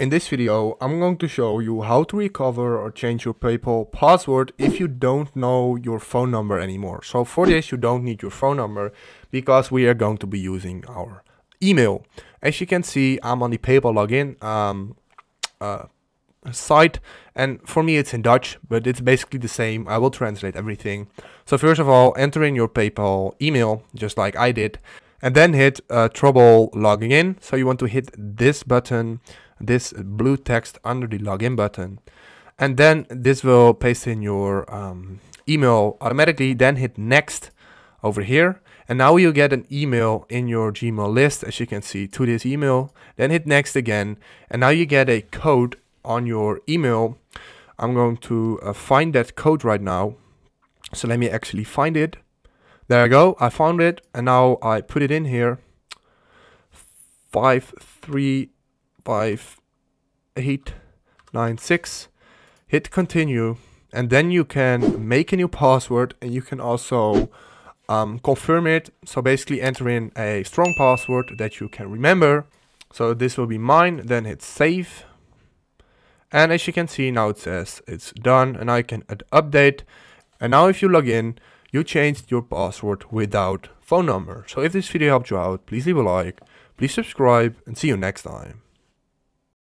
In this video, I'm going to show you how to recover or change your PayPal password if you don't know your phone number anymore. So for this, you don't need your phone number because we are going to be using our email. As you can see, I'm on the PayPal login um, uh, site and for me it's in Dutch, but it's basically the same. I will translate everything. So first of all, enter in your PayPal email, just like I did, and then hit uh, trouble logging in. So you want to hit this button this blue text under the login button. And then this will paste in your um, email automatically. Then hit next over here. And now you get an email in your Gmail list, as you can see, to this email. Then hit next again. And now you get a code on your email. I'm going to uh, find that code right now. So let me actually find it. There I go. I found it. And now I put it in here. Five, three, five, eight, nine, six. Hit continue, and then you can make a new password, and you can also um, confirm it. So basically, enter in a strong password that you can remember. So this will be mine. Then hit save. And as you can see now it says it's done and I can update. And now if you log in, you changed your password without phone number. So if this video helped you out, please leave a like, please subscribe and see you next time.